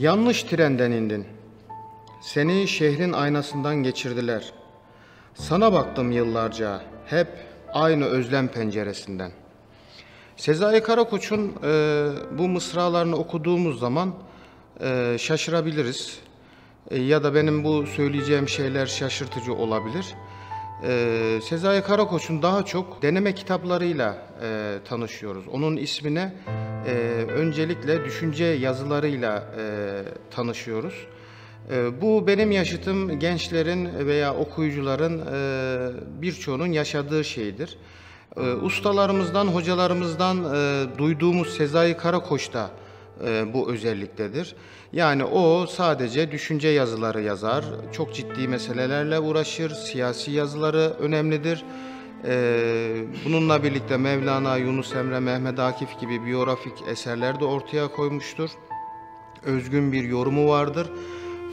Yanlış trenden indin. Seni şehrin aynasından geçirdiler. Sana baktım yıllarca, hep aynı özlem penceresinden. Sezai Karakoç'un e, bu mısralarını okuduğumuz zaman e, şaşırabiliriz. E, ya da benim bu söyleyeceğim şeyler şaşırtıcı olabilir. E, Sezai Karakoç'un daha çok deneme kitaplarıyla e, tanışıyoruz. Onun ismine e, öncelikle düşünce yazılarıyla e, tanışıyoruz. E, bu benim yaşıtım gençlerin veya okuyucuların e, birçoğunun yaşadığı şeydir. E, ustalarımızdan, hocalarımızdan e, duyduğumuz Sezai Karakoç'ta e, bu özelliktedir. Yani o sadece düşünce yazıları yazar, çok ciddi meselelerle uğraşır, siyasi yazıları önemlidir. Ee, bununla birlikte Mevlana, Yunus Emre, Mehmet Akif gibi biyografik eserler de ortaya koymuştur. Özgün bir yorumu vardır.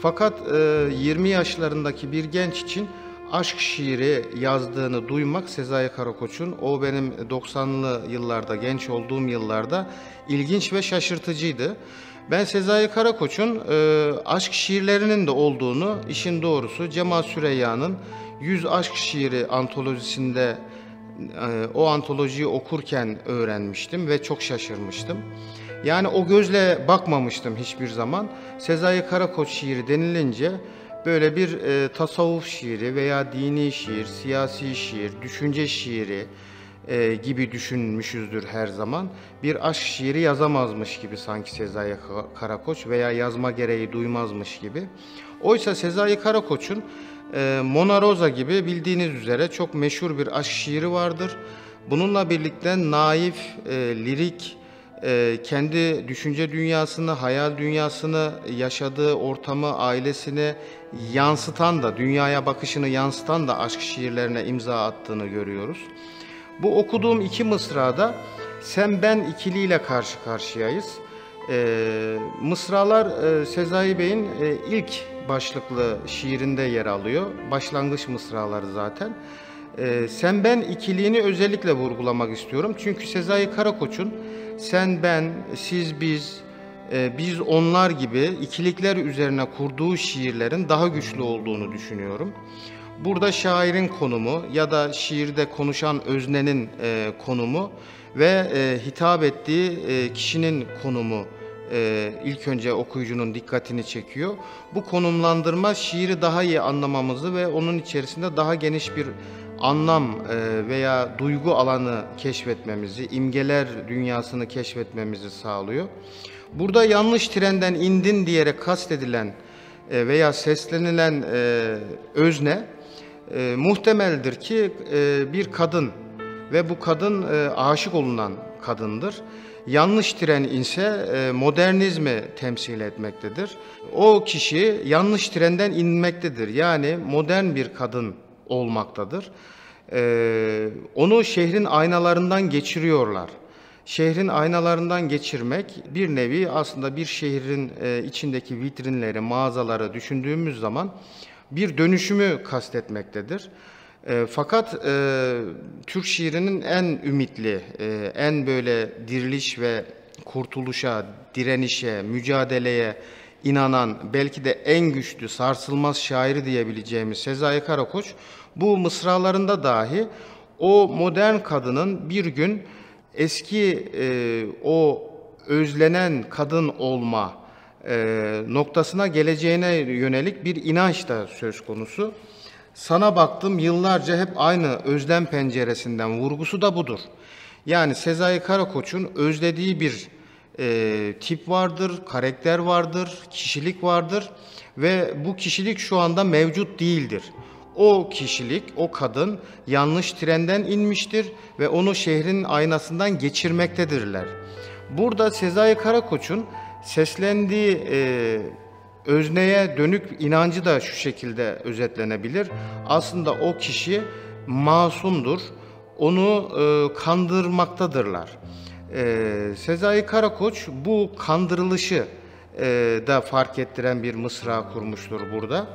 Fakat e, 20 yaşlarındaki bir genç için aşk şiiri yazdığını duymak Sezai Karakoç'un o benim 90'lı yıllarda genç olduğum yıllarda ilginç ve şaşırtıcıydı. Ben Sezai Karakoç'un e, aşk şiirlerinin de olduğunu işin doğrusu Cemal Süreyya'nın 100 Aşk Şiiri antolojisinde e, o antolojiyi okurken öğrenmiştim ve çok şaşırmıştım. Yani o gözle bakmamıştım hiçbir zaman. Sezai Karakoç şiiri denilince böyle bir e, tasavvuf şiiri veya dini şiir, siyasi şiir, düşünce şiiri e, gibi düşünmüşüzdür her zaman. Bir aşk şiiri yazamazmış gibi sanki Sezai Karakoç veya yazma gereği duymazmış gibi. Oysa Sezai Karakoç'un e, Mona Rosa gibi bildiğiniz üzere çok meşhur bir aşk şiiri vardır. Bununla birlikte naif, e, lirik, e, kendi düşünce dünyasını, hayal dünyasını, yaşadığı ortamı, ailesini yansıtan da, dünyaya bakışını yansıtan da aşk şiirlerine imza attığını görüyoruz. Bu okuduğum iki mısrada sen ben ikiliyle karşı karşıyayız. E, mısralar e, Sezai Bey'in e, ilk başlıklı şiirinde yer alıyor. Başlangıç mısraları zaten. E, sen ben ikiliğini özellikle vurgulamak istiyorum. Çünkü Sezai Karakoç'un sen ben, siz biz, e, biz onlar gibi ikilikler üzerine kurduğu şiirlerin daha güçlü olduğunu düşünüyorum. Burada şairin konumu ya da şiirde konuşan öznenin e, konumu ve e, hitap ettiği e, kişinin konumu e, ilk önce okuyucunun dikkatini çekiyor. Bu konumlandırma şiiri daha iyi anlamamızı ve onun içerisinde daha geniş bir anlam e, veya duygu alanı keşfetmemizi, imgeler dünyasını keşfetmemizi sağlıyor. Burada yanlış trenden indin diyerek kastedilen e, veya seslenilen e, özne muhtemeldir ki bir kadın ve bu kadın aşık olunan kadındır. Yanlış tren ise e, modernizmi temsil etmektedir. O kişi yanlış trenden inmektedir. Yani modern bir kadın olmaktadır. E, onu şehrin aynalarından geçiriyorlar. Şehrin aynalarından geçirmek bir nevi aslında bir şehrin e, içindeki vitrinleri, mağazaları düşündüğümüz zaman bir dönüşümü kastetmektedir. E, fakat e, Türk şiirinin en ümitli, e, en böyle diriliş ve kurtuluşa, direnişe, mücadeleye inanan, belki de en güçlü, sarsılmaz şairi diyebileceğimiz Sezai Karakoç, bu mısralarında dahi o modern kadının bir gün eski e, o özlenen kadın olma e, noktasına geleceğine yönelik bir inanç da söz konusu. Sana baktım yıllarca hep aynı özlem penceresinden vurgusu da budur. Yani Sezai Karakoç'un özlediği bir e, tip vardır, karakter vardır, kişilik vardır ve bu kişilik şu anda mevcut değildir. O kişilik, o kadın yanlış trenden inmiştir ve onu şehrin aynasından geçirmektedirler. Burada Sezai Karakoç'un seslendiği e, özneye dönük inancı da şu şekilde özetlenebilir. Aslında o kişi masumdur, onu e, kandırmaktadırlar. E, Sezai Karakoç bu kandırılışı e, da fark ettiren bir mısra kurmuştur burada.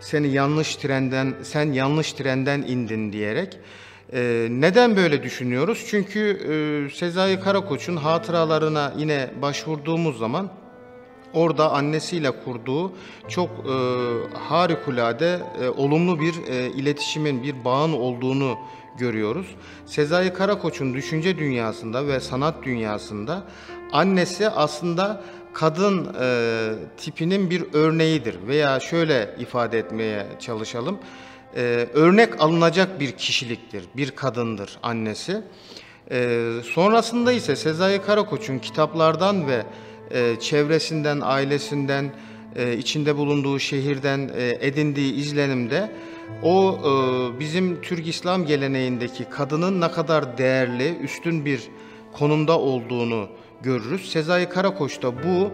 Seni yanlış trenden, sen yanlış trenden indin diyerek. E, neden böyle düşünüyoruz? Çünkü e, Sezai Karakoç'un hatıralarına yine başvurduğumuz zaman orada annesiyle kurduğu çok e, harikulade e, olumlu bir e, iletişimin, bir bağın olduğunu görüyoruz. Sezai Karakoç'un düşünce dünyasında ve sanat dünyasında annesi aslında kadın e, tipinin bir örneğidir veya şöyle ifade etmeye çalışalım. E, örnek alınacak bir kişiliktir, bir kadındır annesi. E, sonrasında ise Sezai Karakoç'un kitaplardan ve çevresinden, ailesinden, e, içinde bulunduğu şehirden e, edindiği izlenimde o e, bizim Türk İslam geleneğindeki kadının ne kadar değerli, üstün bir konumda olduğunu görürüz. Sezai Karakoç da bu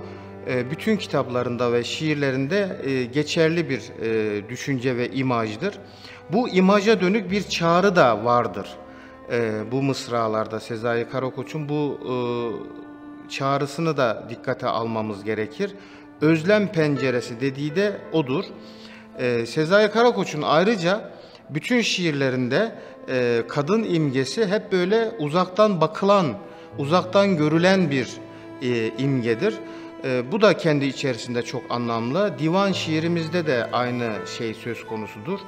e, bütün kitaplarında ve şiirlerinde e, geçerli bir e, düşünce ve imajdır. Bu imaja dönük bir çağrı da vardır e, bu mısralarda Sezai Karakoç'un bu e, çağrısını da dikkate almamız gerekir. Özlem penceresi dediği de odur. E, Sezai Karakoç'un ayrıca bütün şiirlerinde e, kadın imgesi hep böyle uzaktan bakılan, uzaktan görülen bir e, imgedir. E, bu da kendi içerisinde çok anlamlı. Divan şiirimizde de aynı şey söz konusudur.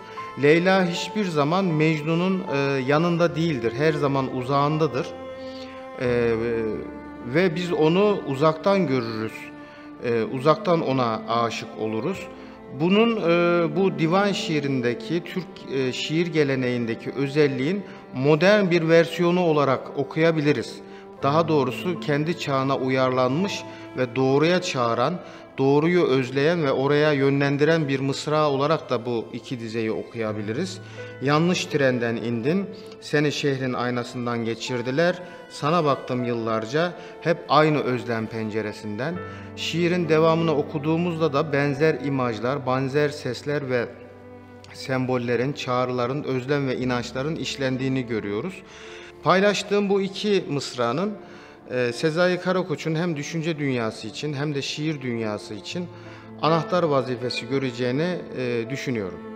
Leyla hiçbir zaman Mecnun'un e, yanında değildir. Her zaman uzağındadır. E, ve biz onu uzaktan görürüz. E, uzaktan ona aşık oluruz. Bunun e, bu divan şiirindeki Türk e, şiir geleneğindeki özelliğin modern bir versiyonu olarak okuyabiliriz. Daha doğrusu kendi çağına uyarlanmış ve doğruya çağıran, doğruyu özleyen ve oraya yönlendiren bir mısra olarak da bu iki dizeyi okuyabiliriz. Yanlış trenden indin, seni şehrin aynasından geçirdiler, sana baktım yıllarca, hep aynı özlem penceresinden. Şiirin devamını okuduğumuzda da benzer imajlar, benzer sesler ve sembollerin, çağrıların, özlem ve inançların işlendiğini görüyoruz. Paylaştığım bu iki mısranın e, Sezai Karakoç'un hem düşünce dünyası için hem de şiir dünyası için anahtar vazifesi göreceğini e, düşünüyorum.